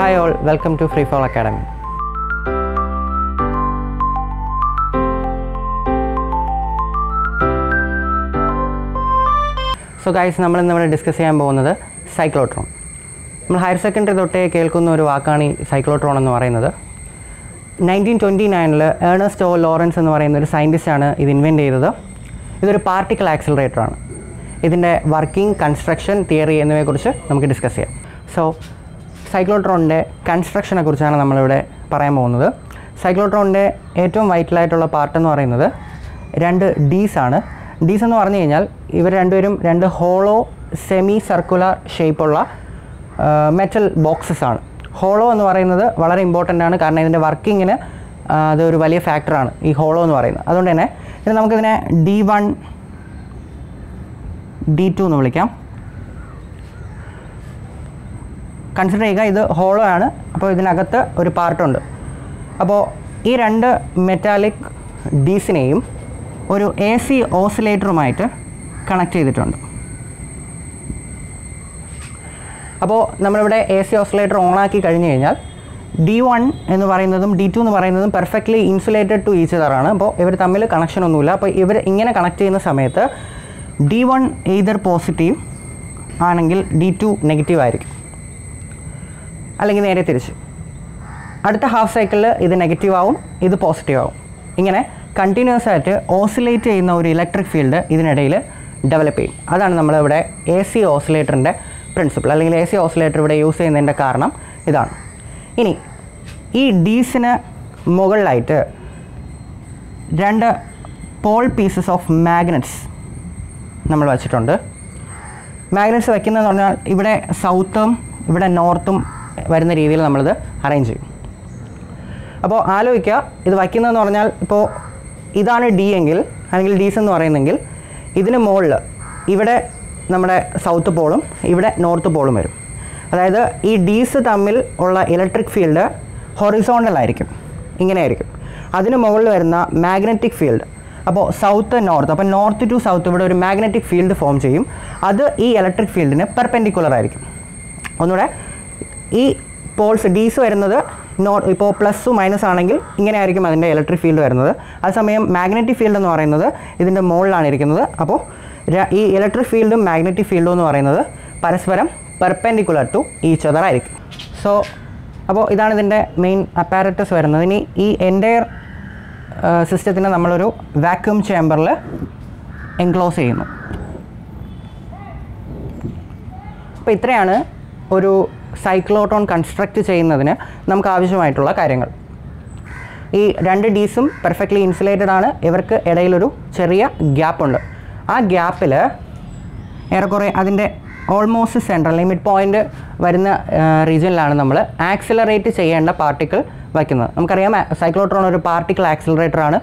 Hi all welcome to Free Fall Academy so guys നമ്മൾ ഇന്ന് ഇവിടെ ഡിസ്കസ് ചെയ്യാൻ പോകുന്നത് സൈക്ലോട്രോൺ നമ്മൾ ഹയർ സെക്കൻഡറി തൊട്ടേ കേൾക്കുന്ന ഒരു വാക്കാണ് ഈ സൈക്ലോട്രോൺ എന്ന് പറയുന്നത്. നയന്റീൻ ട്വന്റി നയനിൽ ഏണസ്റ്റ് ഓ ലോറൻസ് എന്ന് പറയുന്ന ഒരു സയന്റിസ്റ്റാണ് ഇത് ഇൻവെന്റ് ചെയ്തത്. ഇതൊരു പാർട്ടിക്കൽ ആക്സിലറേറ്ററാണ് ഇതിന്റെ വർക്കിംഗ് കൺസ്ട്രക്ഷൻ തിയറി എന്നിവയെക്കുറിച്ച് നമുക്ക് ഡിസ്കസ് ചെയ്യാം. സോ സൈക്ലോട്രോണിന്റെ കൺസ്ട്രക്ഷനെ കുറിച്ചാണ് നമ്മളിവിടെ പറയാൻ പോകുന്നത്. സൈക്ലോട്രോണിന്റെ ഏറ്റവും വൈറ്റലായിട്ടുള്ള പാർട്ട് എന്ന് പറയുന്നത് രണ്ട് ഡീസ് ആണ്. ഡീസ് എന്ന് പറഞ്ഞു കഴിഞ്ഞാൽ ഇവർ രണ്ടുപേരും രണ്ട് ഹോളോ സെമി സർക്കുലർ ഷേപ്പുള്ള മെറ്റൽ ബോക്സസ് ആണ്. ഹോളോ എന്ന് പറയുന്നത് വളരെ ഇമ്പോർട്ടന്റ് ആണ്. കാരണം ഇതിന്റെ വർക്കിങ്ങിന് അതൊരു വലിയ ഫാക്ടറാണ് ഈ ഹോളോ എന്ന് പറയുന്നത്. അതുകൊണ്ട് തന്നെ നമുക്കിതിനെ ഡി വൺ ഡി ടു എന്ന് വിളിക്കാം. കൺസിഡർ ചെയ്യുക ഇത് ഹോളോ ആണ്. അപ്പോൾ ഇതിനകത്ത് ഒരു പാർട്ടുണ്ട് അപ്പോൾ ഈ രണ്ട് മെറ്റാലിക് ഡീസിനെയും ഒരു എ സി ഓസിലേറ്ററുമായിട്ട് കണക്ട് ചെയ്തിട്ടുണ്ട്. അപ്പോൾ നമ്മളിവിടെ എ സി ഓസിലേറ്റർ ഓണാക്കി കഴിഞ്ഞ് കഴിഞ്ഞാൽ ഡി വൺ എന്ന് പറയുന്നതും ഡി ടു എന്ന് പറയുന്നതും പെർഫെക്റ്റ്ലി ഇൻസുലേറ്റഡ് ടു ഈച്ച് ആണ്. അപ്പോൾ ഇവർ തമ്മിൽ കണക്ഷൻ ഒന്നുമില്ല. അപ്പോൾ ഇവർ ഇങ്ങനെ കണക്ട് ചെയ്യുന്ന സമയത്ത് ഡി വൺ എയ്തർ പോസിറ്റീവ് ആണെങ്കിൽ ഡി ടു നെഗറ്റീവ് ആയിരിക്കും. അല്ലെങ്കിൽ നേരെ തിരിച്ച്. അടുത്ത ഹാഫ് സൈക്കിളിൽ ഇത് നെഗറ്റീവ് ആവും ഇത് പോസിറ്റീവ് ആവും. ഇങ്ങനെ കണ്ടിന്യൂസ് ആയിട്ട് ഓസിലേറ്റ് ചെയ്യുന്ന ഒരു ഇലക്ട്രിക് ഫീൽഡ് ഇതിനിടയിൽ ഡെവലപ്പ് ചെയ്യും. അതാണ് നമ്മളിവിടെ എ സി ഓസിലേറ്ററിന്റെ പ്രിൻസിപ്പിൾ അല്ലെങ്കിൽ എ സി ഓസിലേറ്റർ ഇവിടെ യൂസ് ചെയ്യുന്നതിന്റെ കാരണം ഇതാണ്. ഇനി ഈ ഡീസിന് മുകളിലായിട്ട് രണ്ട് പോൾ പീസസ് ഓഫ് മാഗ്നറ്റ്സ് നമ്മൾ വച്ചിട്ടുണ്ട്. മാഗ്നറ്റ്സ് വയ്ക്കുന്നതെന്ന് പറഞ്ഞാൽ ഇവിടെ സൗത്തും ഇവിടെ നോർത്തും വരുന്ന രീതിയിൽ നമ്മളിത് അറേഞ്ച് ചെയ്യും. അപ്പോൾ ആലോചിക്കുക ഇത് വയ്ക്കുന്നതെന്ന് പറഞ്ഞാൽ ഇപ്പോൾ ഇതാണ് ഡി എങ്കിൽ അല്ലെങ്കിൽ ഡീസ് എന്ന് പറയുന്നെങ്കിൽ ഇതിന് മുകളിൽ ഇവിടെ നമ്മുടെ സൗത്ത് പോളും ഇവിടെ നോർത്ത് പോളും വരും. അതായത് ഈ ഡീസ് തമ്മിൽ ഉള്ള ഇലക്ട്രിക് ഫീൽഡ് ഹൊറിസോണ്ടൽ ആയിരിക്കും. ഇങ്ങനെ ആയിരിക്കും. അതിന് മുകളിൽ വരുന്ന മാഗ്നറ്റിക് ഫീൽഡ് അപ്പോൾ സൗത്ത് നോർത്ത് അപ്പോൾ നോർത്ത് ടു സൗത്ത് ഇവിടെ ഒരു മാഗ്നറ്റിക് ഫീൽഡ് ഫോം ചെയ്യും. അത് ഈ ഇലക്ട്രിക് ഫീൽഡിന് പെർപെൻഡിക്കുലർ ആയിരിക്കും. ഒന്നുകൂടെ ഈ പോൾസ് ഡീസ് വരുന്നത് നോ ഇപ്പോൾ പ്ലസ് മൈനസ് ആണെങ്കിൽ ഇങ്ങനെ ആയിരിക്കും അതിന്റെ ഇലക്ട്രിക് ഫീൽഡ് വരുന്നത്. അതേസമയം മാഗ്നറ്റിക് ഫീൽഡ് എന്ന് പറയുന്നത് ഇതിന്റെ മുകളിലാണ് ഇരിക്കുന്നത്. അപ്പോൾ ഈ ഇലക്ട്രിക് ഫീൽഡും മാഗ്നറ്റിക് ഫീൽഡും എന്ന് പറയുന്നത് പരസ്പരം പെർപെൻഡിക്കുലർ ടു ഈച്ച് അതർ ആയിരിക്കും. സോ അപ്പോൾ ഇതാണ് ഇതിന്റെ മെയിൻ അപ്പാരറ്റസ് വരുന്നത്. ഇനി ഈ എന്റയർ സിസ്റ്റത്തിനെ നമ്മളൊരു വാക്യൂം ചേമ്പറിൽ എൻക്ലോസ് ചെയ്യുന്നു. അപ്പോൾ ഇത്രയാണ് ഒരു സൈക്ലോട്രോൺ കൺസ്ട്രക്റ്റ് ചെയ്യുന്നതിന് നമുക്ക് ആവശ്യമായിട്ടുള്ള കാര്യങ്ങൾ. ഈ രണ്ട് ഡീസും പെർഫെക്റ്റ്ലി ഇൻസുലേറ്റഡ് ആണ്. ഇവർക്ക് ഇടയിലൊരു ചെറിയ ഗ്യാപ്പുണ്ട്. ആ ഗ്യാപ്പിൽ ഏറെക്കുറെ അതിന്റെ ഓൾമോസ്റ്റ് സെൻട്രൽ ലിമിറ്റ് പോയിന്റ് വരുന്ന റീജിയനിലാണ് നമ്മൾ ആക്സിലറേറ്റ് ചെയ്യേണ്ട പാർട്ടിക്കിൾ വയ്ക്കുന്നത്. നമുക്കറിയാം സൈക്ലോട്രോൺ ഒരു പാർട്ടിക്കിൾ ആക്സിലറേറ്ററാണ്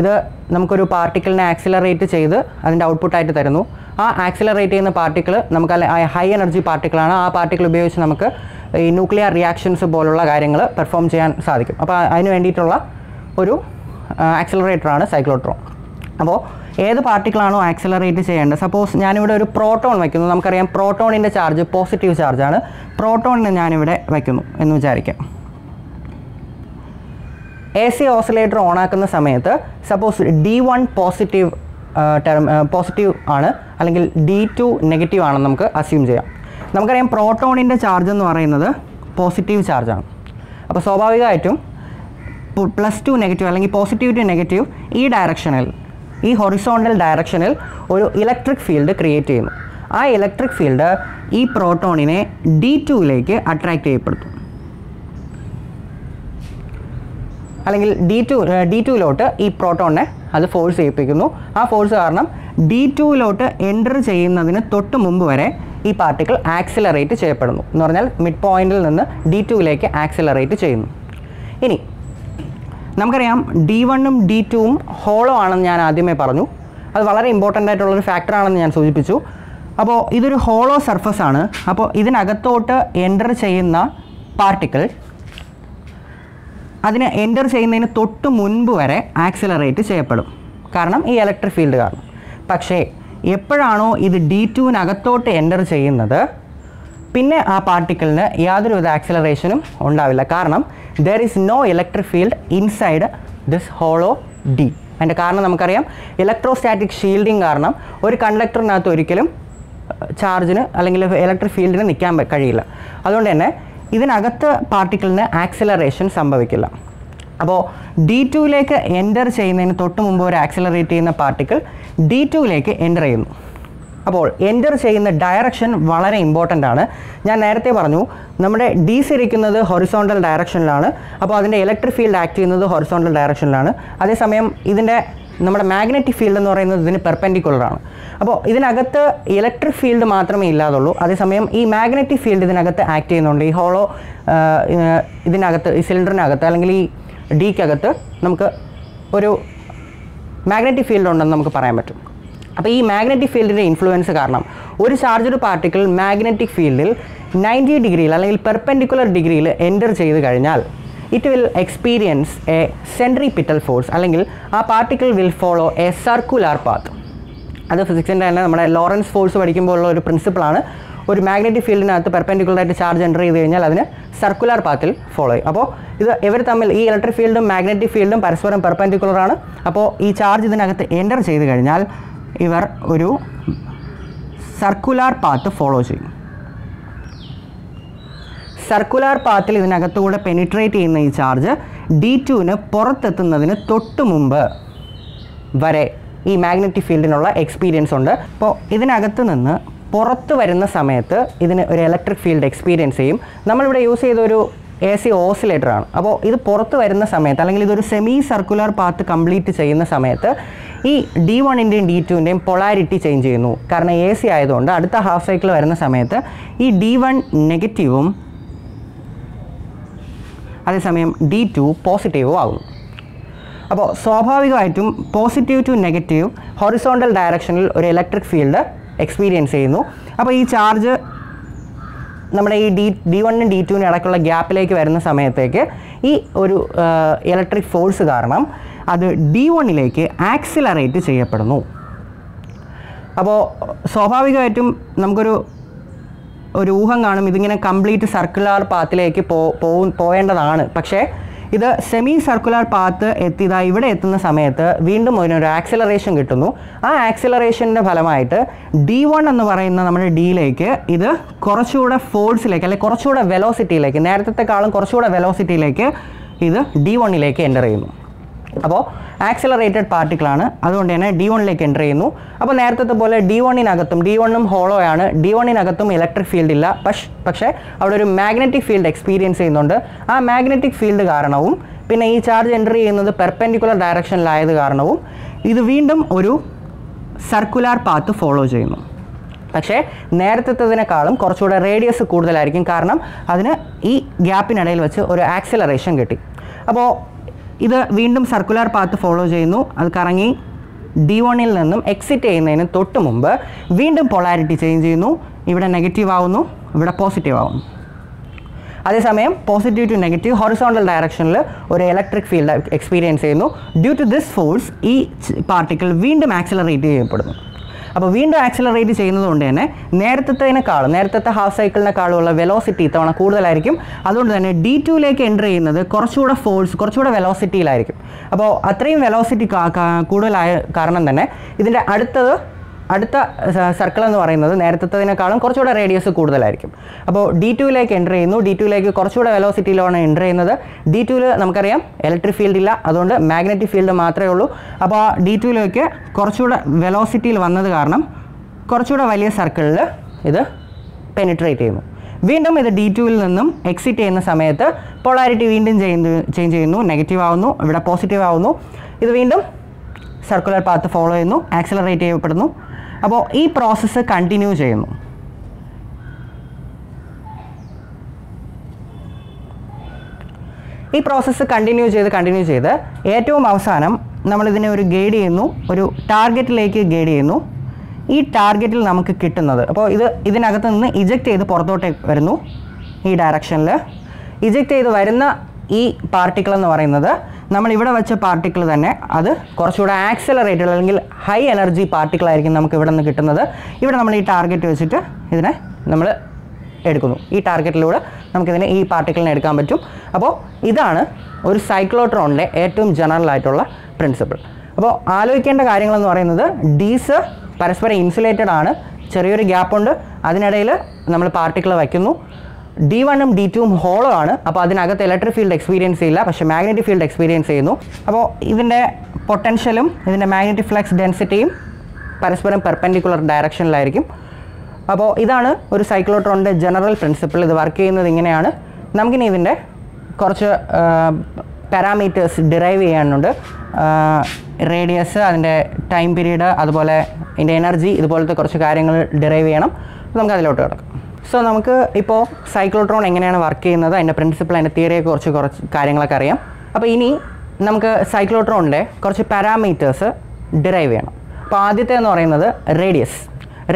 ഇത് നമുക്കൊരു പാർട്ടിക്കിളിനെ ആക്സിലറേറ്റ് ചെയ്ത് അതിന്റെ ഔട്ട്പുട്ടായിട്ട് തരുന്നു. ആ ആക്സിലറേറ്റ് ചെയ്യുന്ന പാർട്ടിക്കിൾ നമുക്ക് ഹൈ എനർജി പാർട്ടിക്കിളാണ് ആ പാർട്ടിക്കിൾ ഉപയോഗിച്ച് നമുക്ക് ഈ ന്യൂക്ലിയർ റിയാക്ഷൻസ് പോലുള്ള കാര്യങ്ങൾ പെർഫോം ചെയ്യാൻ സാധിക്കും. അപ്പോൾ അതിന് വേണ്ടിയിട്ടുള്ള ഒരു ആക്സിലറേറ്ററാണ് സൈക്ലോട്രോൺ അപ്പോൾ ഏത് പാർട്ടിക്കിളാണോ ആക്സിലറേറ്റ് ചെയ്യേണ്ടത്? സപ്പോസ് ഞാനിവിടെ ഒരു പ്രോട്ടോൺ വയ്ക്കുന്നു. നമുക്കറിയാം പ്രോട്ടോണിന്റെ ചാർജ് പോസിറ്റീവ് ചാർജാണ് പ്രോട്ടോണിനെ ഞാനിവിടെ വയ്ക്കുന്നു എന്ന് വിചാരിക്കാം. എ സി ഓസിലേറ്റർ ഓണാക്കുന്ന സമയത്ത് suppose D one positive term positive ആണ്. അല്ലെങ്കിൽ ഡി ടു നെഗറ്റീവ് ആണെന്ന് നമുക്ക് അസ്യൂം ചെയ്യാം. നമുക്കറിയാം പ്രോട്ടോണിന്റെ ചാർജ് എന്ന് പറയുന്നത് പോസിറ്റീവ് ചാർജാണ് അപ്പോൾ സ്വാഭാവികമായിട്ടും പ്ലസ് ടു നെഗറ്റീവ് അല്ലെങ്കിൽ പോസിറ്റീവ് ടു നെഗറ്റീവ് ഈ ഡയറക്ഷനിൽ ഈ ഹൊറിസോണ്ടൽ ഡയറക്ഷനിൽ ഒരു ഇലക്ട്രിക് ഫീൽഡ് ക്രിയേറ്റ് ചെയ്യുന്നു. ആ ഇലക്ട്രിക് ഫീൽഡ് ഈ പ്രോട്ടോണിനെ ഡി ടുവിലേക്ക് അട്രാക്റ്റ് ചെയ്യപ്പെടുത്തും അല്ലെങ്കിൽ ഡി ടു ഡി ടുവിലോട്ട് ഈ പ്രോട്ടോണിനെ അത് ഫോഴ്സ് ചെയ്യിപ്പിക്കുന്നു. ആ ഫോഴ്സ് കാരണം ഡി ടുവിലോട്ട് എന്റർ ചെയ്യുന്നതിന് തൊട്ട് മുമ്പ് വരെ ഈ പാർട്ടിക്കിൾ ആക്സിലറേറ്റ് ചെയ്യപ്പെടുന്നു. എന്ന് പറഞ്ഞാൽ മിഡ് പോയിന്റിൽ നിന്ന് ഡി ടുവിലേക്ക് ആക്സിലറേറ്റ് ചെയ്യുന്നു. ഇനി നമുക്കറിയാം ഡി വണ്ണും ഡി ടുവും ഹോളോ ആണെന്ന് ഞാൻ ആദ്യമേ പറഞ്ഞു. അത് വളരെ ഇമ്പോർട്ടന്റ് ആയിട്ടുള്ളൊരു ഫാക്ടറാണെന്ന് ഞാൻ സൂചിപ്പിച്ചു. അപ്പോൾ ഇതൊരു ഹോളോ സർഫസ് ആണ്. അപ്പോൾ ഇതിനകത്തോട്ട് എന്റർ ചെയ്യുന്ന പാർട്ടിക്കിൾ അതിന് എന്റർ ചെയ്യുന്നതിന് തൊട്ട് മുൻപ് വരെ ആക്സിലറേറ്റ് ചെയ്യപ്പെടും. കാരണം ഈ ഇലക്ട്രിക് ഫീൽഡ് കാരണം പക്ഷേ എപ്പോഴാണോ ഇത് ഡി ടുവിനകത്തോട്ട് എന്റർ ചെയ്യുന്നത് പിന്നെ ആ പാർട്ടിക്കിളിന് യാതൊരുവിധ ആക്സിലറേഷനും ഉണ്ടാവില്ല. കാരണം there is no electric field inside this hollow D അതിന്റെ കാരണം നമുക്കറിയാം ഇലക്ട്രോസ്റ്റാറ്റിക് ഷീൽഡിങ് കാരണം ഒരു കണ്ടക്ടറിനകത്ത് ഒരിക്കലും ചാർജിന് അല്ലെങ്കിൽ ഇലക്ട്രിക് ഫീൽഡിന് നിൽക്കാൻ കഴിയില്ല. അതുകൊണ്ട് തന്നെ ഇതിനകത്ത് പാർട്ടിക്കിളിന് ആക്സിലറേഷൻ സംഭവിക്കില്ല. അപ്പോൾ ഡി ടുവിലേക്ക് എന്റർ ചെയ്യുന്നതിന് തൊട്ട് മുമ്പ് ഒരു ആക്സിലറേറ്റ് ചെയ്യുന്ന പാർട്ടിക്കിൾ ഡി ടുവിലേക്ക് എന്റർ ചെയ്യുന്നു. അപ്പോൾ എന്റർ ചെയ്യുന്ന ഡയറക്ഷൻ വളരെ ഇമ്പോർട്ടന്റ് ആണ്. ഞാൻ നേരത്തെ പറഞ്ഞു നമ്മുടെ ഡി സി ഇരിക്കുന്നത് ഹൊറിസോണ്ടൽ ഡയറക്ഷനിലാണ് അപ്പോൾ അതിന്റെ ഇലക്ട്രിക് ഫീൽഡ് ആക്ട് ചെയ്യുന്നത് ഹൊറിസോണ്ടൽ ഡയറക്ഷനിലാണ് അതേസമയം ഇതിന്റെ നമ്മുടെ മാഗ്നറ്റിക് ഫീൽഡ് എന്ന് പറയുന്നത് ഇതിന് പെർപെൻഡിക്കുലറാണ് അപ്പോൾ ഇതിനകത്ത് ഇലക്ട്രിക് ഫീൽഡ് മാത്രമേ ഇല്ലാതുള്ളൂ. അതേസമയം ഈ മാഗ്നറ്റിക് ഫീൽഡ് ഇതിനകത്ത് ആക്ട് ചെയ്യുന്നുണ്ട്. ഈ ഹോളോ ഇതിനകത്ത് ഈ സിലിണ്ടറിനകത്ത് അല്ലെങ്കിൽ ഈ ഡിക്കകത്ത് നമുക്ക് ഒരു മാഗ്നറ്റിക് ഫീൽഡ് ഉണ്ടെന്ന് നമുക്ക് പറയാൻ പറ്റും. അപ്പോൾ ഈ മാഗ്നറ്റിക് ഫീൽഡിന്റെ ഇൻഫ്ലുവൻസ് കാരണം ഒരു ചാർജഡ് പാർട്ടിക്കിൾ മാഗ്നറ്റിക് ഫീൽഡിൽ നയന്റി ഡിഗ്രിയിൽ അല്ലെങ്കിൽ പെർപെൻഡിക്കുലർ ഡിഗ്രിയിൽ എന്റർ ചെയ്ത് കഴിഞ്ഞാൽ it will experience a centripetal force അല്ലെങ്കിൽ ആ particle will follow a circular path അത് ഫിസിക്സിന്റെ തന്നെ നമ്മുടെ ലോറൻസ് ഫോഴ്സ് പഠിക്കുമ്പോഴുള്ള ഒരു പ്രിൻസിപ്പിളാണ് ഒരു മാഗ്നറ്റിക് ഫീൽഡിനകത്ത് പെർപെൻഡിക്കുലർ ആയിട്ട് ചാർജ് എന്റർ ചെയ്ത് കഴിഞ്ഞാൽ അതിന് സർക്കുലർ പാത്തിൽ ഫോളോ ചെയ്യും. അപ്പോൾ ഇത് ഇവർ തമ്മിൽ ഈ ഇലക്ട്രിക് ഫീൽഡും മാഗ്നറ്റിക് ഫീൽഡും പരസ്പരം പെർപെൻഡിക്കുലർ ആണ്. അപ്പോൾ ഈ ചാർജ് ഇതിനകത്ത് എന്റർ ചെയ്ത് കഴിഞ്ഞാൽ ഇവർ ഒരു സർക്കുലർ പാത്ത് ഫോളോ ചെയ്യും. സർക്കുലർ പാത്തിൽ ഇതിനകത്തുകൂടെ പെനിട്രേറ്റ് ചെയ്യുന്ന ഈ ചാർജ് ഡി ടുവിന് പുറത്തെത്തുന്നതിന് തൊട്ട് മുമ്പ് വരെ ഈ മാഗ്നറ്റിക് ഫീൽഡിനുള്ള എക്സ്പീരിയൻസ് ഉണ്ട്. അപ്പോൾ ഇതിനകത്ത് നിന്ന് പുറത്ത് വരുന്ന സമയത്ത് ഇതിന് ഒരു ഇലക്ട്രിക് ഫീൽഡ് എക്സ്പീരിയൻസ് ചെയ്യും. നമ്മളിവിടെ യൂസ് ചെയ്തൊരു എ സി ഓസിലേറ്റർ ആണ്. അപ്പോൾ ഇത് പുറത്ത് വരുന്ന സമയത്ത് അല്ലെങ്കിൽ ഇതൊരു സെമി സർക്കുലർ പാത്ത് കംപ്ലീറ്റ് ചെയ്യുന്ന സമയത്ത് ഈ ഡി വണ്ണിന്റെയും ഡി ടുവിന്റെയും പൊളാരിറ്റി ചേഞ്ച് ചെയ്യുന്നു. കാരണം എ സി ആയതുകൊണ്ട് അടുത്ത ഹാഫ് സൈക്കിൾ വരുന്ന സമയത്ത് ഈ ഡി വൺ നെഗറ്റീവും അതേസമയം ഡി ടു പോസിറ്റീവും ആകുന്നു. അപ്പോൾ സ്വാഭാവികമായിട്ടും പോസിറ്റീവ് ടു നെഗറ്റീവ് ഹൊറിസോണ്ടൽ ഡയറക്ഷനിൽ ഒരു ഇലക്ട്രിക് ഫീൽഡ് എക്സ്പീരിയൻസ് ചെയ്യുന്നു. അപ്പോൾ ഈ ചാർജ് നമ്മുടെ ഈ ഡി ഡി വണ്ണിനും ഡി ടുവിനും ഇടയ്ക്കുള്ള ഗ്യാപ്പിലേക്ക് വരുന്ന സമയത്തേക്ക് ഈ ഒരു ഇലക്ട്രിക് ഫോഴ്സ് കാരണം അത് ഡി വണ്ണിലേക്ക് ആക്സിലറേറ്റ് ചെയ്യപ്പെടുന്നു. അപ്പോൾ സ്വാഭാവികമായിട്ടും നമുക്കൊരു ഒരു ഊഹം കാണും ഇതിങ്ങനെ കംപ്ലീറ്റ് സർക്കുലർ പാത്തിലേക്ക് പോ പോകേണ്ടതാണ് പക്ഷേ ഇത് സെമി സർക്കുലർ പാത്ത് എത്തിയതാ ഇവിടെ എത്തുന്ന സമയത്ത് വീണ്ടും അതിനൊരു ആക്സിലറേഷൻ കിട്ടുന്നു. ആ ആക്സിലറേഷന്റെ ഫലമായിട്ട് ഡി വൺ എന്ന് പറയുന്ന നമ്മുടെ ഡിയിലേക്ക് ഇത് കുറച്ചുകൂടെ ഫോഴ്സിലേക്ക് അല്ലെങ്കിൽ കുറച്ചുകൂടെ വെലോസിറ്റിയിലേക്ക് നേരത്തെക്കാളും കുറച്ചുകൂടെ വെലോസിറ്റിയിലേക്ക് ഇത് ഡി വണ്ണിലേക്ക് എന്റർ ചെയ്യുന്നു. അപ്പോൾ ആക്സിലറേറ്റഡ് പാർട്ടിക്കിളാണ് അതുകൊണ്ട് തന്നെ ഡി വണ്ണിലേക്ക് എന്റർ ചെയ്യുന്നു. അപ്പോൾ നേരത്തെ പോലെ ഡി വണ്ണിനകത്തും ഡി വണ്ണും ഹോളോ ആണ്. ഡി വണ്ണിനകത്തും ഇലക്ട്രിക് ഫീൽഡ് ഇല്ല. പക്ഷ് പക്ഷേ അവിടെ ഒരു മാഗ്നറ്റിക് ഫീൽഡ് എക്സ്പീരിയൻസ് ചെയ്യുന്നുണ്ട്. ആ മാഗ്നറ്റിക് ഫീൽഡ് കാരണവും പിന്നെ ഈ ചാർജ് എന്റർ ചെയ്യുന്നത് പെർപെൻഡിക്കുലർ ഡയറക്ഷനിലായത് കാരണവും ഇത് വീണ്ടും ഒരു സർക്കുലാർ പാത്ത് ഫോളോ ചെയ്യുന്നു. പക്ഷേ നേരത്തെത്തതിനേക്കാളും കുറച്ചുകൂടെ റേഡിയസ് കൂടുതലായിരിക്കും. കാരണം അതിന് ഈ ഗ്യാപ്പിനിടയിൽ വെച്ച് ഒരു ആക്സിലറേഷൻ കിട്ടി. അപ്പോൾ ഇത് വീണ്ടും സർക്കുലർ പാത്ത് ഫോളോ ചെയ്യുന്നു. അത് കറങ്ങി ഡി വണ്ണിൽ നിന്നും എക്സിറ്റ് ചെയ്യുന്നതിന് തൊട്ട് മുമ്പ് വീണ്ടും പൊളാരിറ്റി ചേഞ്ച് ചെയ്യുന്നു. ഇവിടെ നെഗറ്റീവ് ആവുന്നു ഇവിടെ പോസിറ്റീവ് ആവുന്നു. അതേസമയം പോസിറ്റീവ് ടു നെഗറ്റീവ് ഹൊറിസോണ്ടൽ ഡയറക്ഷനിൽ ഒരു ഇലക്ട്രിക് ഫീൽഡ് എക്സ്പീരിയൻസ് ചെയ്യുന്നു. ഡ്യൂ ടു ദിസ് ഫോഴ്സ് ഈ പാർട്ടിക്കിൾ വീണ്ടും ആക്സിലറേറ്റ് ചെയ്യപ്പെടുന്നു. അപ്പോൾ വീണ്ടും ആക്സിലറേറ്റ് ചെയ്യുന്നതുകൊണ്ട് തന്നെ നേരത്തേനേക്കാളും നേരത്തെ ഹാഫ് സൈക്കിളിനേക്കാളുള്ള വെലോസിറ്റി ഇത്തവണ കൂടുതലായിരിക്കും. അതുകൊണ്ട് തന്നെ ഡി ടുവിലേക്ക് എന്റർ ചെയ്യുന്നത് കുറച്ചുകൂടെ ഫോഴ്സ് കുറച്ചുകൂടെ വെലോസിറ്റിയിലായിരിക്കും അപ്പോൾ അത്രയും വെലോസിറ്റി കൂടുതലായ കാരണം തന്നെ ഇതിന്റെ അടുത്തത് അടുത്ത സർക്കിൾ എന്ന് പറയുന്നത് നേരത്തേതിനേക്കാളും കുറച്ചുകൂടെ റേഡിയസ് കൂടുതലായിരിക്കും. അപ്പോൾ ഡി ടുവിലേക്ക് എന്റർ ചെയ്യുന്നു. ഡി ടുവിലേക്ക് കുറച്ചുകൂടെ വെലോസിറ്റിയിലാണ് എന്റർ ചെയ്യുന്നത്. ഡി ടുവിൽ നമുക്കറിയാം ഇലക്ട്രിക് ഫീൽഡ് ഇല്ല. അതുകൊണ്ട് മാഗ്നറ്റിക് ഫീൽഡ് മാത്രമേ ഉള്ളൂ. അപ്പോൾ ആ ഡി ടുവിലേക്ക് കുറച്ചുകൂടെ വെലോസിറ്റിയിൽ വന്നത് കാരണം കുറച്ചുകൂടെ വലിയ സർക്കിളിൽ ഇത് പെനിട്രേറ്റ് ചെയ്യുന്നു. വീണ്ടും ഇത് ഡി ടുവിൽ നിന്നും എക്സിറ്റ് ചെയ്യുന്ന സമയത്ത് പോളാരിറ്റി വീണ്ടും ചെയ്യുന്നു ചേഞ്ച് ചെയ്യുന്നു. നെഗറ്റീവ് ആവുന്നു. ഇവിടെ പോസിറ്റീവ് ആവുന്നു. ഇത് വീണ്ടും സർക്കുലർ പാത്ത് ഫോളോ ചെയ്യുന്നു. ആക്സിലറേറ്റ് ചെയ്യപ്പെടുന്നു. അപ്പോൾ ഈ പ്രോസസ്സ് കണ്ടിന്യൂ ചെയ്യുന്നു. ഈ പ്രോസസ്സ് കണ്ടിന്യൂ ചെയ്ത് കണ്ടിന്യൂ ചെയ്ത് ഏറ്റവും അവസാനം നമ്മളിതിനെ ഒരു ഗൈഡ് ചെയ്യുന്നു ഒരു ടാർഗറ്റിലേക്ക് ഗൈഡ് ചെയ്യുന്നു. ഈ ടാർഗറ്റിൽ നമുക്ക് കിട്ടുന്നത് അപ്പോൾ ഇത് ഇതിനകത്ത് നിന്ന് ഇജക്റ്റ് ചെയ്ത് പുറത്തോട്ടേക്ക് വരുന്നു ഈ ഡയറക്ഷനിൽ ഇജക്റ്റ് ചെയ്ത് വരുന്ന ഈ പാർട്ടിക്കിൾ എന്ന് പറയുന്നത് നമ്മൾ ഇവിടെ വെച്ച പാർട്ടിക്കിൾ തന്നെ അത് കുറച്ചുകൂടെ ആക്സലറേറ്റഡ് അല്ലെങ്കിൽ ഹൈ എനർജി പാർട്ടിക്കിൾ ആയിരിക്കും നമുക്ക് ഇവിടെ നിന്ന് കിട്ടുന്നത്. ഇവിടെ നമ്മൾ ഈ ടാർഗറ്റ് വെച്ചിട്ട് ഇതിനെ നമ്മൾ എടുക്കുന്നു. ഈ ടാർഗറ്റിലൂടെ നമുക്കിതിനെ ഈ പാർട്ടിക്കിളിനെ എടുക്കാൻ പറ്റും. അപ്പോൾ ഇതാണ് ഒരു സൈക്ലോട്രോണിന്റെ ഏറ്റവും ജനറൽ ആയിട്ടുള്ള പ്രിൻസിപ്പിൾ അപ്പോൾ ആലോചിക്കേണ്ട കാര്യങ്ങളെന്ന് പറയുന്നത് ഡീസ് പരസ്പരം ഇൻസുലേറ്റഡ് ആണ്. ചെറിയൊരു ഗ്യാപ്പുണ്ട് അതിനിടയിൽ നമ്മൾ പാർട്ടിക്കിൾ വയ്ക്കുന്നു. ഡി വണ്ണും ഡി ടുവും ഹോളോ ആണ്. അപ്പോൾ അതിനകത്ത് ഇലക്ട്രിക് ഫീൽഡ് എക്സ്പീരിയൻസ് ചെയ്യില്ല പക്ഷെ മാഗ്നറ്റിക് ഫീൽഡ് എക്സ്പീരിയൻസ് ചെയ്യുന്നു. അപ്പോൾ ഇതിന്റെ പൊട്ടൻഷ്യലും ഇതിന്റെ മാഗ്നറ്റിക് ഫ്ലക്സ് ഡെൻസിറ്റിയും പരസ്പരം പെർപെൻഡിക്കുലർ ഡയറക്ഷനിലായിരിക്കും അപ്പോൾ ഇതാണ് ഒരു സൈക്ലോട്രോണിന്റെ ജനറൽ പ്രിൻസിപ്പിൾ ഇത് വർക്ക് ചെയ്യുന്നത് ഇങ്ങനെയാണ്. നമുക്കിനി ഇതിന്റെ കുറച്ച് പാരാമീറ്റേഴ്സ് ഡിറൈവ് ചെയ്യാനുണ്ട്. റേഡിയസ് അതിന്റെ ടൈം പീരീഡ് അതുപോലെ ഇതിന്റെ എനർജി ഇതുപോലത്തെ കുറച്ച് കാര്യങ്ങൾ ഡിറൈവ് ചെയ്യണം. നമുക്ക് അതിലോട്ട് കിടക്കാം. സോ നമുക്ക് ഇപ്പോൾ സൈക്ലോട്രോൺ എങ്ങനെയാണ് വർക്ക് ചെയ്യുന്നത്? അതിന്റെ പ്രിൻസിപ്പിൾ അതിന്റെ തിയറിയെ കുറച്ച് കാര്യങ്ങളൊക്കെ അറിയാം. അപ്പോൾ ഇനി നമുക്ക് സൈക്ലോട്രോണിന്റെ കുറച്ച് പാരാമീറ്റേഴ്സ് ഡിറൈവ് ചെയ്യണം. അപ്പോൾ ആദ്യത്തെ എന്ന് പറയുന്നത് റേഡിയസ്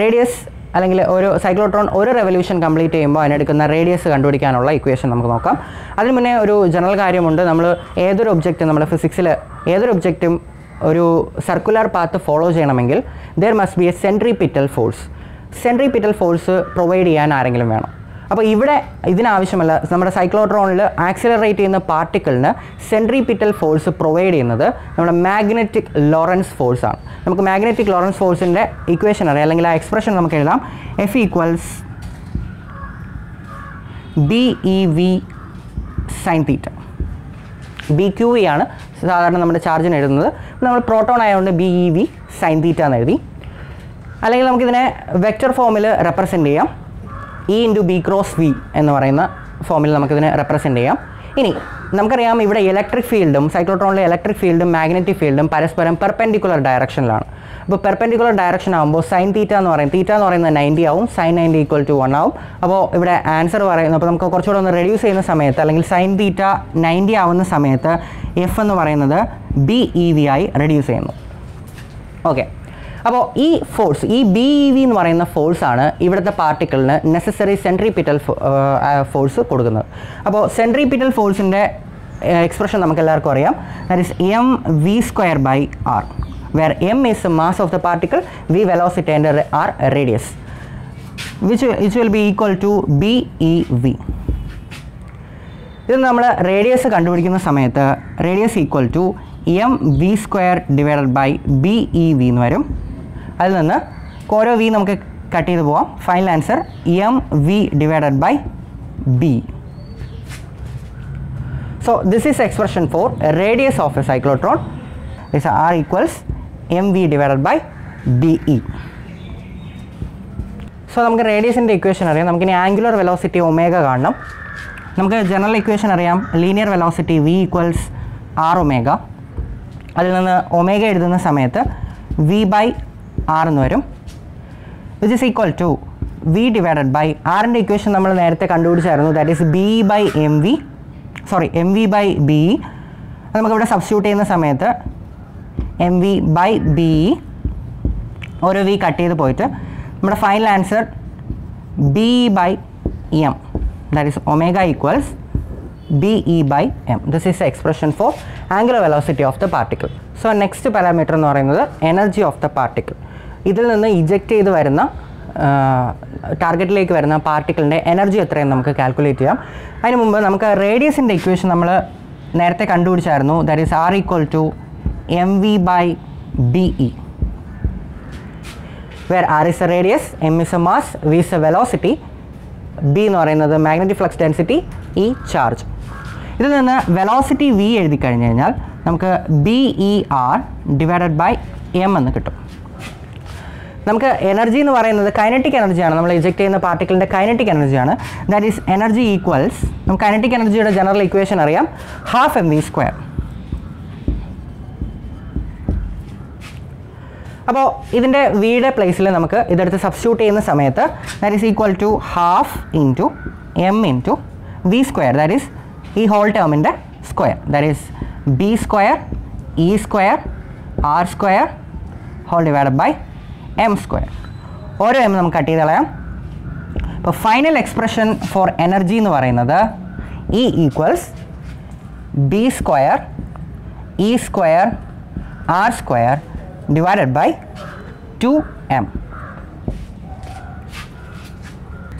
റേഡിയസ് അല്ലെങ്കിൽ ഒരു സൈക്ലോട്രോൺ ഒരു റെവല്യൂഷൻ കംപ്ലീറ്റ് ചെയ്യുമ്പോൾ അതിനെടുക്കുന്ന റേഡിയസ് കണ്ടുപിടിക്കാനുള്ള ഇക്വേഷൻ നമുക്ക് നോക്കാം. അതിന് മുന്നേ ഒരു ജനറൽ കാര്യമുണ്ട്. നമ്മൾ ഏതൊരു ഒബ്ജക്റ്റും നമ്മൾ ഫിസിക്സിൽ ഏതൊരു ഒബ്ജക്റ്റും ഒരു സർക്കുലർ പാത്ത് ഫോളോ ചെയ്യണമെങ്കിൽ there must be a centripetal force centripetal force provide ചെയ്യാൻ ആരെങ്കിലും വേണം. അപ്പോൾ ഇവിടെ ഇതിനാവശ്യമല്ല നമ്മുടെ സൈക്ലോട്രോണിൽ ആക്സിലറേറ്റ് ചെയ്യുന്ന പാർട്ടിക്കിളിന് സെൻട്രിപിറ്റൽ ഫോഴ്സ് പ്രൊവൈഡ് ചെയ്യുന്നത് നമ്മുടെ മാഗ്നറ്റിക് ലോറൻസ് ഫോഴ്സ് ആണ്. നമുക്ക് മാഗ്നറ്റിക് ലോറൻസ് ഫോഴ്സിന്റെ ഇക്വേഷൻ അറിയാം അല്ലെങ്കിൽ ആ എക്സ്പ്രഷൻ നമുക്ക് എഴുതാം. F equals B E V sine theta B Q V ആണ് സാധാരണ നമ്മുടെ ചാർജിന് എഴുതുന്നത്. നമ്മൾ പ്രോട്ടോൺ ആയതുകൊണ്ട് B E V sine theta എന്ന് എഴുതി. അല്ലെങ്കിൽ നമുക്കിതിനെ വെക്റ്റർ ഫോമിൽ റെപ്രസെന്റ് ചെയ്യാം. E into B cross V എന്ന് പറയുന്ന ഫോമിൽ നമുക്കിതിനെ റെപ്രസെന്റ് ചെയ്യാം. ഇനി നമുക്കറിയാം ഇവിടെ ഇലക്ട്രിക് ഫീൽഡും സൈക്ലോട്രോണിലെ ഇലക്ട്രിക് ഫീൽഡും മാഗ്നറ്റിക് ഫീൽഡും പരസ്പരം പെർപെൻഡിക്കുലർ ഡയറക്ഷനിലാണ് അപ്പോൾ പെർപെൻഡിക്കുലർ ഡയറക്ഷൻ ആകുമ്പോൾ സൈൻ തീറ്റ എന്ന് പറയും. തീറ്റ എന്ന് പറയുന്നത് നയന്റി ആവും sine ninety equal to one ആവും. അപ്പോൾ ഇവിടെ ആൻസർ പറയുന്നത് അപ്പോൾ നമുക്ക് കുറച്ചുകൂടെ ഒന്ന് റെഡ്യൂസ് ചെയ്യുന്ന സമയത്ത് അല്ലെങ്കിൽ സൈൻ തീറ്റ നയന്റി ആവുന്ന സമയത്ത് എഫ് എന്ന് പറയുന്നത് ബി ഇ വി ആയി റെഡ്യൂസ് ചെയ്യുന്നു. ഓക്കെ അപ്പോൾ ഈ ഫോഴ്സ് ഈ ബി ഇ വി എന്ന് പറയുന്ന ഫോഴ്സാണ് ഇവിടുത്തെ പാർട്ടിക്കിളിന് നെസസറി സെൻട്രിപിറ്റൽ ഫോഴ്സ് കൊടുക്കുന്നത്. അപ്പോൾ സെൻട്രിപിറ്റൽ ഫോഴ്സിന്റെ എക്സ്പ്രഷൻ നമുക്ക് എല്ലാവർക്കും അറിയാം. That is M V square by R where M is mass of the particle V velocity and R radius which which will be equal to B E V ഇത് നമ്മൾ radius കണ്ടുപിടിക്കുന്ന സമയത്ത് radius equal to M V square divided by B E V എന്ന് വരും. അതിൽ നിന്ന് ഓരോ V നമുക്ക് കട്ട് ചെയ്ത് പോവാം. Final answer M V divided by B so this is expression for radius of a cyclotron is R equals M V divided by B E so നമുക്ക് റേഡിയസിന്റെ ഇക്വേഷൻ അറിയാം. നമുക്കിനി ആംഗുലർ വെലോസിറ്റി ഒമേഗ കാണണം. നമുക്ക് general equation അറിയാം. Linear velocity V equals R omega അതിൽ നിന്ന് omega എഴുതുന്ന സമയത്ത് വി ബൈ ആർ എന്ന് വരും. Which is equal to V divided by ആറിന്റെ ഇക്വേഷൻ നമ്മൾ നേരത്തെ കണ്ടുപിടിച്ചായിരുന്നു. That is B by M V sorry M V by B നമുക്കിവിടെ സബ്സ്റ്റിറ്റ്യൂട്ട് ചെയ്യുന്ന സമയത്ത് എം വി ബൈ ബി ഓരോ വി കട്ട് ചെയ്ത് പോയിട്ട് നമ്മുടെ final answer B by M that is omega equals B E by M this is expression for angular velocity of the particle so next parameter എന്ന് പറയുന്നത് energy of the particle ഇതിൽ നിന്ന് eject ചെയ്ത് വരുന്ന ടാർഗറ്റിലേക്ക് വരുന്ന പാർട്ടിക്കിളിന്റെ എനർജി എത്രയെന്ന് നമുക്ക് calculate ചെയ്യാം. അതിന് മുമ്പ് നമുക്ക് റേഡിയസിന്റെ ഇക്വേഷൻ നമ്മൾ നേരത്തെ കണ്ടുപിടിച്ചായിരുന്നു. That is R equal to M V by B E where R is a radius M is a mass V is a velocity B എന്ന് പറയുന്നത് magnetic flux density E charge ഇതിൽ നിന്ന് വെലോസിറ്റി വി എഴുതി കഴിഞ്ഞ് കഴിഞ്ഞാൽ നമുക്ക് B E R divided by M എന്ന് കിട്ടും. നമുക്ക് എനർജി എന്ന് പറയുന്നത് കൈനറ്റിക് എനർജിയാണ് നമ്മൾ ഇജക്ട് ചെയ്യുന്ന പാർട്ടിക്കിളിന്റെ കൈനറ്റിക് എനർജിയാണ് ദാറ്റ് ഈസ് എനർജി ഈക്വൽസ് നമുക്ക് കൈനറ്റിക് എനർജിയുടെ ജനറൽ ഇക്വേഷൻ അറിയാം. ഹാഫ് എം വി സ്ക്വയർ അപ്പോൾ ഇതിന്റെ വിയുടെ പ്ലേസിൽ നമുക്ക് ഇതെടുത്ത് സബ്സ്റ്റിറ്റ്യൂട്ട് ചെയ്യുന്ന സമയത്ത് that is equal to half into M into V square that is ഈ whole ടേമിന്റെ square that is B square E square R square whole divide by M square ഓരോ എം നമുക്ക് കട്ട് ചെയ്ത് കളയാം. ഇപ്പോൾ ഫൈനൽ എക്സ്പ്രഷൻ ഫോർ എനർജി എന്ന് പറയുന്നത് E equals B square E square R square divided by two 2m.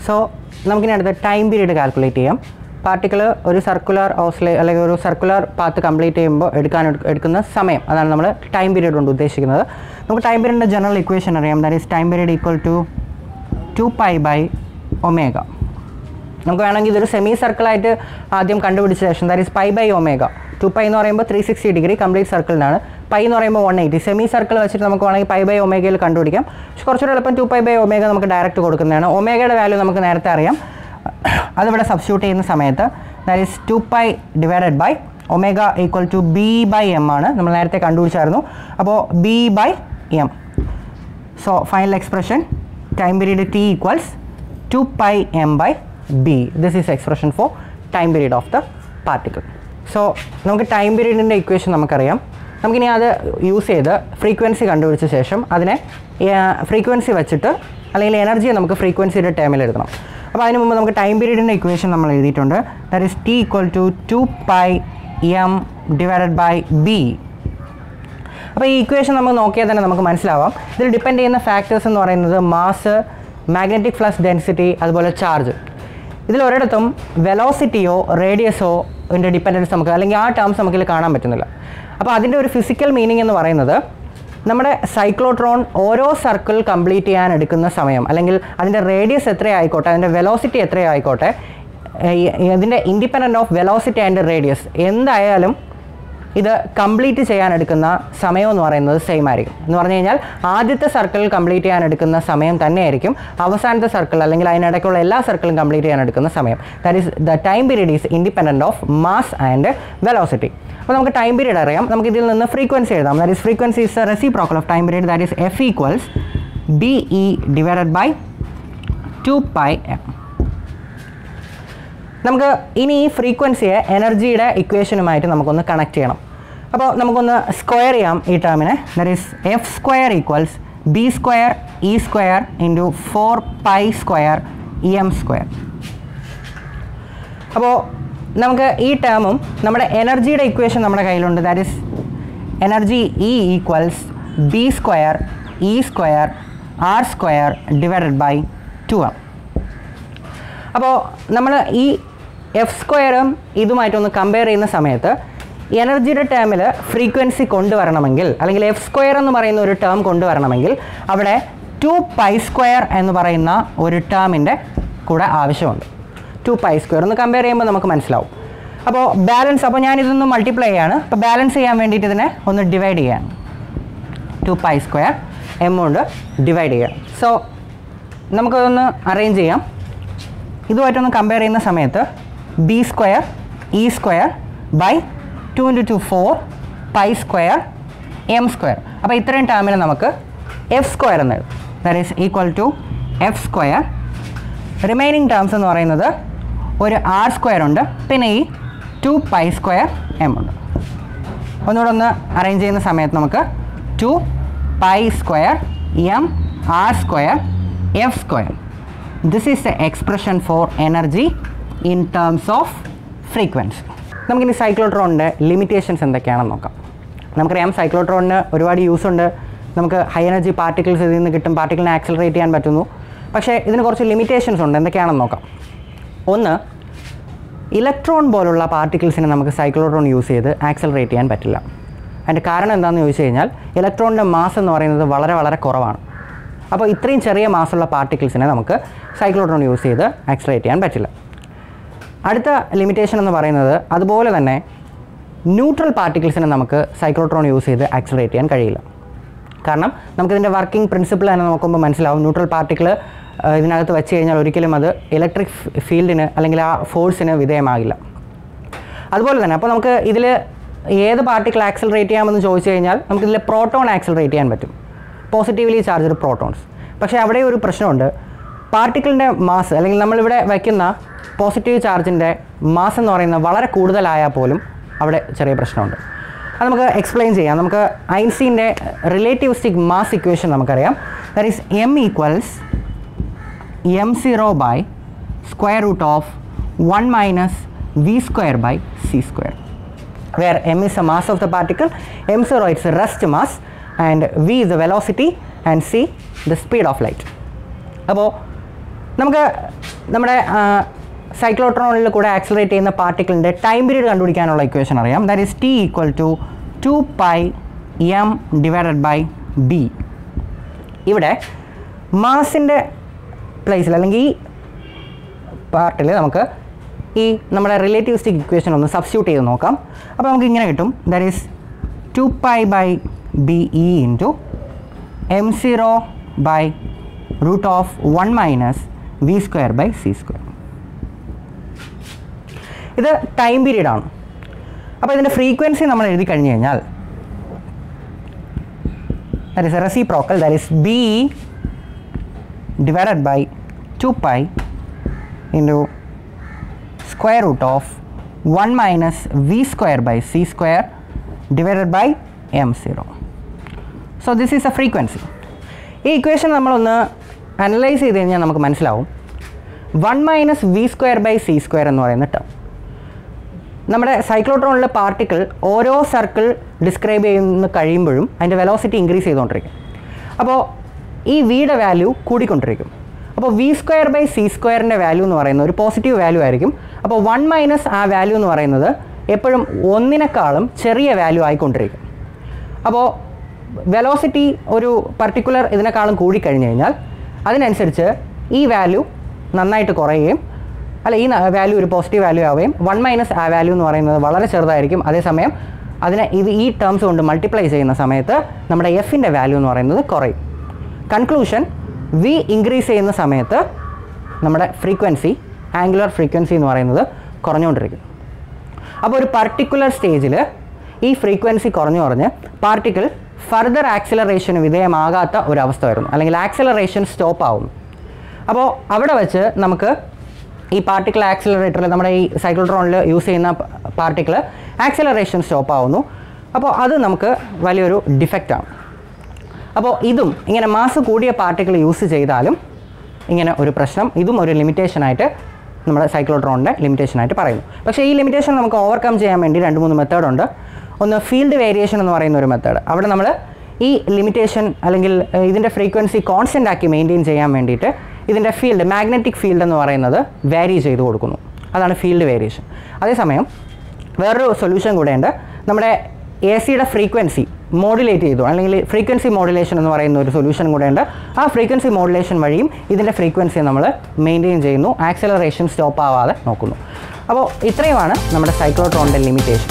So നമുക്കിനി അടുത്ത time period calculate ചെയ്യാം. പാർട്ടിക്കിൾ ഒരു സർക്കുലർ ഓസ്ലേ അല്ലെങ്കിൽ ഒരു സർക്കുലർ പാത്ത് കംപ്ലീറ്റ് ചെയ്യുമ്പോൾ എടുക്കാൻ എടുക്കുന്ന സമയം. അതാണ് നമ്മൾ ടൈം പീരീഡ് കൊണ്ട് ഉദ്ദേശിക്കുന്നത്. നമുക്ക് ടൈം പീരീഡിന്റെ ജനറൽ ഇക്വേഷൻ അറിയാം. That is time period equal to two pi by omega നമുക്ക് വേണമെങ്കിൽ ഇതൊരു സെമി സർക്കിളായിട്ട് ആദ്യം കണ്ടുപിടിച്ച ശേഷം that is pi by omega two pi എന്ന് പറയുമ്പോൾ ത്രീ സിക്സ്റ്റി ഡിഗ്രി കംപ്ലീറ്റ് സർക്കിളിനാണ് പൈ എന്ന് പറയുമ്പോൾ വൺ എയ്റ്റി സെമി സർക്കിൾ വെച്ചിട്ട് നമുക്ക് വേണമെങ്കിൽ പൈ ബൈ ഒമേഗയിൽ കണ്ടുപിടിക്കാം. പക്ഷെ കുറച്ചുകൂടെ എളുപ്പം ടു പൈ ബൈ ഒമേഗ നമുക്ക് ഡയറക്റ്റ് കൊടുക്കുന്നതാണ്. ഒമേഗയുടെ വാല്യൂ നമുക്ക് നേരത്തെ അറിയാം. അതിവിടെ സബ്സ്റ്റിറ്റ്യൂട്ട് ചെയ്യുന്ന സമയത്ത് that is two pi divided by omega equal to B by M ആണ്. നമ്മൾ നേരത്തെ കണ്ടുപിടിച്ചായിരുന്നു. അപ്പോൾ B by M So final expression time period t equals 2 pi m by b. This is expression for time period of the particle. So നമുക്ക് time പീരീഡിന്റെ equation നമുക്കറിയാം. നമുക്കിനി അത് യൂസ് ചെയ്ത് ഫ്രീക്വൻസി കണ്ടുപിടിച്ച ശേഷം അതിനെ ഫ്രീക്വൻസി വെച്ചിട്ട് അല്ലെങ്കിൽ എനർജിയെ നമുക്ക് ഫ്രീക്വൻസിയുടെ ടേമിൽ എഴുതണം. അപ്പോൾ അതിന് മുമ്പ് നമുക്ക് ടൈം പീരീഡിന്റെ ഇക്വേഷൻ നമ്മൾ എഴുതിയിട്ടുണ്ട്. That is T equal to two pi M divided by B അപ്പോൾ ഈ ഇക്വേഷൻ നമ്മൾ നോക്കിയാൽ തന്നെ നമുക്ക് മനസ്സിലാവാം. ഇതിൽ ഡിപ്പെൻഡ് ചെയ്യുന്ന ഫാക്ടേഴ്സ് എന്ന് പറയുന്നത് മാസ് മാഗ്നറ്റിക് ഫ്ലക്സ് ഡെൻസിറ്റി അതുപോലെ ചാർജ് ഇതിൽ ഒരിടത്തും വെലോസിറ്റിയോ റേഡിയസോ ഇതിന്റെ ഡിപ്പെൻഡൻസ് നമുക്ക് അല്ലെങ്കിൽ ആ ടേംസ് നമുക്ക് ഇതിൽ കാണാൻ പറ്റുന്നില്ല. അപ്പോൾ അതിന്റെ ഒരു ഫിസിക്കൽ മീനിങ് എന്ന് പറയുന്നത് നമ്മുടെ സൈക്ലോട്രോൺ ഓരോ സർക്കിൾ കംപ്ലീറ്റ് ചെയ്യാൻ എടുക്കുന്ന സമയം അല്ലെങ്കിൽ അതിന്റെ റേഡിയസ് എത്രയായിക്കോട്ടെ അതിന്റെ വെലോസിറ്റി എത്രയായിക്കോട്ടെ ഇതിന്റെ independent of velocity and radius എന്തായാലും ഇത് കംപ്ലീറ്റ് ചെയ്യാൻ എടുക്കുന്ന സമയം എന്ന് പറയുന്നത് സെയിം ആയിരിക്കും. എന്ന് പറഞ്ഞു കഴിഞ്ഞാൽ ആദ്യത്തെ സർക്കിൾ കംപ്ലീറ്റ് ചെയ്യാൻ എടുക്കുന്ന സമയം തന്നെയായിരിക്കും. അവസാനത്തെ സർക്കിൾ അല്ലെങ്കിൽ അതിനിടയ്ക്കുള്ള എല്ലാ സർക്കിളും കംപ്ലീറ്റ് ചെയ്യാൻ എടുക്കുന്ന സമയം. That is the time period is independent of mass and velocity അപ്പോൾ നമുക്ക് ടൈം പീരീഡ് അറിയാം. നമുക്ക് ഇതിൽ നിന്ന് ഫ്രീക്വൻസി എഴുതാം. That is frequency is reciprocal of time period that is F equals D E divided by two pi M നമുക്ക് ഇനി ഈ ഫ്രീക്വൻസിയെ എനർജിയുടെ ഇക്വേഷനുമായിട്ട് നമുക്കൊന്ന് കണക്ട് ചെയ്യണം. അപ്പോൾ നമുക്കൊന്ന് സ്ക്വയർ ചെയ്യാം ഈ ടേമിനെ that is F square equals B square E square into four pi square E M square അപ്പോൾ നമുക്ക് ഈ ടേമും നമ്മുടെ എനർജിയുടെ ഇക്വേഷൻ നമ്മുടെ കയ്യിലുണ്ട്. That is energy E equals B square E square R square divided by two അപ്പോൾ നമ്മൾ ഈ എഫ് സ്ക്വയറും ഇതുമായിട്ടൊന്ന് കമ്പയർ ചെയ്യുന്ന സമയത്ത് എനർജിയുടെ ടേമിൽ ഫ്രീക്വൻസി കൊണ്ടുവരണമെങ്കിൽ അല്ലെങ്കിൽ എഫ് സ്ക്വയർ എന്ന് പറയുന്ന ഒരു ടേം കൊണ്ടുവരണമെങ്കിൽ അവിടെ ടു പൈ സ്ക്വയർ എന്ന് പറയുന്ന ഒരു ടേമിന്റെ കൂടെ ആവശ്യമുണ്ട്. ടു പൈ സ്ക്വയർ ഒന്ന് കമ്പയർ ചെയ്യുമ്പോൾ നമുക്ക് മനസ്സിലാവും. അപ്പോൾ ബാലൻസ് അപ്പോൾ ഞാനിതൊന്ന് മൾട്ടിപ്ലൈ ചെയ്യാണ്. അപ്പോൾ ബാലൻസ് ചെയ്യാൻ വേണ്ടിയിട്ട് ഇതിനെ ഒന്ന് ഡിവൈഡ് ചെയ്യാൻ ടു പൈ സ്ക്വയർ എം കൊണ്ട് ഡിവൈഡ് ചെയ്യാം. സോ നമുക്കതൊന്ന് അറേഞ്ച് ചെയ്യാം. ഇതുമായിട്ടൊന്ന് കമ്പയർ ചെയ്യുന്ന സമയത്ത് B square E square by two into two four pi square M square അപ്പോൾ ഇത്രയും ടേമിന് നമുക്ക് എഫ് സ്ക്വയർ എന്ന് എഴുതും. That is equal to F square remaining terms എന്ന് പറയുന്നത് ഒരു ആർ സ്ക്വയർ ഉണ്ട്. പിന്നെ ഈ ടു പൈ സ്ക്വയർ എം ഉണ്ട്. ഒന്നുകൂടെ ഒന്ന് അറേഞ്ച് ചെയ്യുന്ന സമയത്ത് നമുക്ക് two pi square M R square F square this is a expression for energy in terms of frequency നമുക്കിനി സൈക്ലോട്രോണിന്റെ ലിമിറ്റേഷൻസ് എന്തൊക്കെയാണെന്ന് നോക്കാം. നമുക്കറിയാം സൈക്ലോട്രോണിന് ഒരുപാട് യൂസ് ഉണ്ട്. നമുക്ക് ഹൈ എനർജി പാർട്ടിക്കിൾസ് ഇതിൽ നിന്ന് കിട്ടും. പാർട്ടിക്കിളിനെ ആക്സലറേറ്റ് ചെയ്യാൻ പറ്റുന്നു. പക്ഷേ ഇതിന് കുറച്ച് ലിമിറ്റേഷൻസ് ഉണ്ട്. എന്തൊക്കെയാണെന്ന് നോക്കാം. ഒന്ന് ഇലക്ട്രോൺ പോലുള്ള പാർട്ടിക്കിൾസിനെ നമുക്ക് സൈക്ലോട്രോൺ യൂസ് ചെയ്ത് ആക്സലറേറ്റ് ചെയ്യാൻ പറ്റില്ല. അതിന്റെ കാരണം എന്താണെന്ന് ചോദിച്ചു കഴിഞ്ഞാൽ ഇലക്ട്രോണിന്റെ മാസ് എന്ന് പറയുന്നത് വളരെ വളരെ കുറവാണ്. അപ്പോൾ ഇത്രയും ചെറിയ മാസമുള്ള പാർട്ടിക്കിൾസിനെ നമുക്ക് സൈക്ലോട്രോൺ യൂസ് ചെയ്ത് ആക്സലറേറ്റ് ചെയ്യാൻ പറ്റില്ല. അടുത്ത ലിമിറ്റേഷൻ എന്ന് പറയുന്നത് അതുപോലെ തന്നെ ന്യൂട്രൽ പാർട്ടിക്കിൾസിനെ നമുക്ക് സൈക്ലോട്രോൺ യൂസ് ചെയ്ത് ആക്സിലറേറ്റ് ചെയ്യാൻ കഴിയില്ല. കാരണം നമുക്കിതിന്റെ വർക്കിംഗ് പ്രിൻസിപ്പിൾ തന്നെ നോക്കുമ്പോൾ മനസ്സിലാവും. ന്യൂട്രൽ പാർട്ടിക്കിൾ ഇതിനകത്ത് വെച്ച് കഴിഞ്ഞാൽ ഒരിക്കലും അത് ഇലക്ട്രിക് ഫീൽഡിന് അല്ലെങ്കിൽ ആ ഫോഴ്സിന് വിധേയമാകില്ല. അതുപോലെ തന്നെ അപ്പോൾ നമുക്ക് ഇതിൽ ഏത് പാർട്ടിക്കിൾ ആക്സിലറേറ്റ് ചെയ്യാമെന്ന് ചോദിച്ചു കഴിഞ്ഞാൽ നമുക്കിതിൽ പ്രോട്ടോൺ ആക്സിലറേറ്റ് ചെയ്യാൻ പറ്റും. പോസിറ്റീവ്ലി ചാർജ്ഡ് പ്രോട്ടോൺസ് പക്ഷേ അവിടെ ഒരു പ്രശ്നമുണ്ട്. പാർട്ടിക്കിളിന്റെ മാസ് അല്ലെങ്കിൽ നമ്മളിവിടെ വയ്ക്കുന്ന പോസിറ്റീവ് ചാർജിന്റെ മാസ് എന്ന് പറയുന്നത് വളരെ കൂടുതലായാൽ പോലും അവിടെ ചെറിയ പ്രശ്നമുണ്ട്. അത് നമുക്ക് എക്സ്പ്ലെയിൻ ചെയ്യാം. നമുക്ക് ഐൻസ്റ്റീന്റെ റിലേറ്റീവിസ്റ്റിക് മാസ് ഇക്വേഷൻ നമുക്കറിയാം. That is M equals M zero by square root of one minus V square by C square where m is the mass of the particle, m0 zero it's rest mass and V is the velocity and C the speed of light അപ്പോൾ നമുക്ക് നമ്മുടെ സൈക്ലോട്രോണിൽ കൂടെ accelerate ചെയ്യുന്ന പാർട്ടിക്കിളിന്റെ time period കണ്ടുപിടിക്കാനുള്ള equation അറിയാം. That is T equal to two pi M divided by B ഇവിടെ മാസിന്റെ പ്ലേസിൽ അല്ലെങ്കിൽ ഈ പാർട്ടിൽ നമുക്ക് ഈ നമ്മുടെ റിലേറ്റീവിസ്റ്റിക് ഇക്വേഷൻ ഒന്ന് സബ്സ്റ്റിറ്റ്യൂട്ട് ചെയ്ത് നോക്കാം. അപ്പോൾ നമുക്ക് ഇങ്ങനെ കിട്ടും. That is two pi by B E into M zero by root of one minus V square by C square ഇത് ടൈം പീരീഡാണ് അപ്പോൾ ഇതിന്റെ ഫ്രീക്വൻസി നമ്മൾ എഴുതി കഴിഞ്ഞു കഴിഞ്ഞാൽ that is reciprocal that is B divided by two pi into square root of one minus V square by C square divided by M zero so this is a frequency ഈ equation നമ്മളൊന്ന് analyse ചെയ്ത് കഴിഞ്ഞാൽ നമുക്ക് മനസ്സിലാവും. One minus V square by C square എന്ന് പറയുന്ന term നമ്മുടെ സൈക്ലോട്രോണിലെ പാർട്ടിക്കിൾ ഓരോ സർക്കിൾ ഡിസ്ക്രൈബ് ചെയ്യുന്ന കഴിയുമ്പോഴും അതിന്റെ വെലോസിറ്റി ഇൻക്രീസ് ചെയ്തുകൊണ്ടിരിക്കും. അപ്പോൾ ഈ വിയുടെ വാല്യൂ കൂടിക്കൊണ്ടിരിക്കും. അപ്പോൾ വി സ്ക്വയർ ബൈ സി സ്ക്വയറിന്റെ വാല്യൂ എന്ന് പറയുന്നത് ഒരു പോസിറ്റീവ് വാല്യൂ ആയിരിക്കും. അപ്പോൾ വൺ മൈനസ് ആ വാല്യൂ എന്ന് പറയുന്നത് എപ്പോഴും ഒന്നിനേക്കാളും ചെറിയ വാല്യൂ ആയിക്കൊണ്ടിരിക്കും. അപ്പോൾ വെലോസിറ്റി ഒരു പർട്ടിക്കുലർ ഇതിനേക്കാളും കൂടിക്കഴിഞ്ഞ് കഴിഞ്ഞാൽ അതിനനുസരിച്ച് ഈ വാല്യൂ നന്നായിട്ട് കുറയുകയും അല്ല ഈ വാല്യൂ ഒരു പോസിറ്റീവ് വാല്യൂ ആവുകയും വൺ മൈനസ് ആ വാല്യൂ എന്ന് പറയുന്നത് വളരെ ചെറുതായിരിക്കും. അതേസമയം അതിനെ ഇത് ഈ ടേംസ് കൊണ്ട് മൾട്ടിപ്ലൈ ചെയ്യുന്ന സമയത്ത് നമ്മുടെ എഫിന്റെ വാല്യൂ എന്ന് പറയുന്നത് കുറയും. കൺക്ലൂഷൻ വി ഇൻക്രീസ് ചെയ്യുന്ന സമയത്ത് നമ്മുടെ ഫ്രീക്വൻസി ആംഗുലർ ഫ്രീക്വൻസി എന്ന് പറയുന്നത് കുറഞ്ഞുകൊണ്ടിരിക്കും അപ്പോൾ ഒരു പർട്ടിക്കുലർ സ്റ്റേജിൽ ഈ ഫ്രീക്വൻസി കുറഞ്ഞു കുറഞ്ഞ് പാർട്ടിക്കിൾ ഫർദർ ആക്സിലറേഷന് വിധേയമാകാത്ത ഒരവസ്ഥ വരുന്നു. അല്ലെങ്കിൽ ആക്സിലറേഷൻ സ്റ്റോപ്പ് ആവുന്നു. അപ്പോൾ അവിടെ വെച്ച് നമുക്ക് ഈ പാർട്ടിക്കിൾ ആക്സിലറേറ്ററിൽ നമ്മുടെ ഈ സൈക്ലോട്രോണിൽ യൂസ് ചെയ്യുന്ന പാർട്ടിക്കിൾ ആക്സിലറേഷൻ സ്റ്റോപ്പ് ആവുന്നു. അപ്പോൾ അത് നമുക്ക് വലിയൊരു ഡിഫക്റ്റാണ് അപ്പോൾ ഇതും ഇങ്ങനെ മാസ് കൂടിയ പാർട്ടിക്കിൾ യൂസ് ചെയ്താലും ഇങ്ങനെ ഒരു പ്രശ്നം ഇതും ഒരു ലിമിറ്റേഷനായിട്ട് നമ്മുടെ സൈക്ലോട്രോണിന്റെ ലിമിറ്റേഷനായിട്ട് പറയുന്നു. പക്ഷേ ഈ ലിമിറ്റേഷൻ നമുക്ക് ഓവർകം ചെയ്യാൻ വേണ്ടി രണ്ട് മൂന്ന് മെത്തേഡുണ്ട് ഒന്ന് ഫീൽഡ് വേരിയേഷൻ എന്ന് പറയുന്ന ഒരു മെത്തേഡ് അവിടെ നമ്മൾ ഈ ലിമിറ്റേഷൻ അല്ലെങ്കിൽ ഇതിന്റെ ഫ്രീക്വൻസി കോൺസ്റ്റന്റ് ആക്കി മെയിന്റെയിൻ ചെയ്യാൻ വേണ്ടിയിട്ട് ഇതിന്റെ ഫീൽഡ് മാഗ്നറ്റിക് ഫീൽഡ് എന്ന് പറയുന്നത് വേരി ചെയ്ത് കൊടുക്കുന്നു. അതാണ് ഫീൽഡ് വേരിയേഷൻ അതേസമയം വേറൊരു സൊല്യൂഷൻ കൂടെയുണ്ട്. നമ്മുടെ എ സിയുടെ ഫ്രീക്വൻസി മോഡുലേറ്റ് ചെയ്തു. അല്ലെങ്കിൽ ഫ്രീക്വൻസി മോഡുലേഷൻ എന്ന് പറയുന്ന ഒരു സൊല്യൂഷൻ കൂടെയുണ്ട്. ആ ഫ്രീക്വൻസി മോഡുലേഷൻ വഴിയും ഇതിന്റെ ഫ്രീക്വൻസി നമ്മൾ മെയിന്റെയിൻ ചെയ്യുന്നു. ആക്സലറേഷൻ സ്റ്റോപ്പ് ആവാതെ നോക്കുന്നു. അപ്പോൾ ഇത്രയുമാണ് നമ്മുടെ സൈക്ലോട്രോണിന്റെ ലിമിറ്റേഷൻ